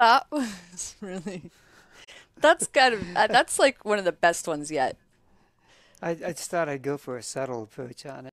That was really. That's kind of uh, that's like one of the best ones yet. I, I just thought I'd go for a subtle approach on it.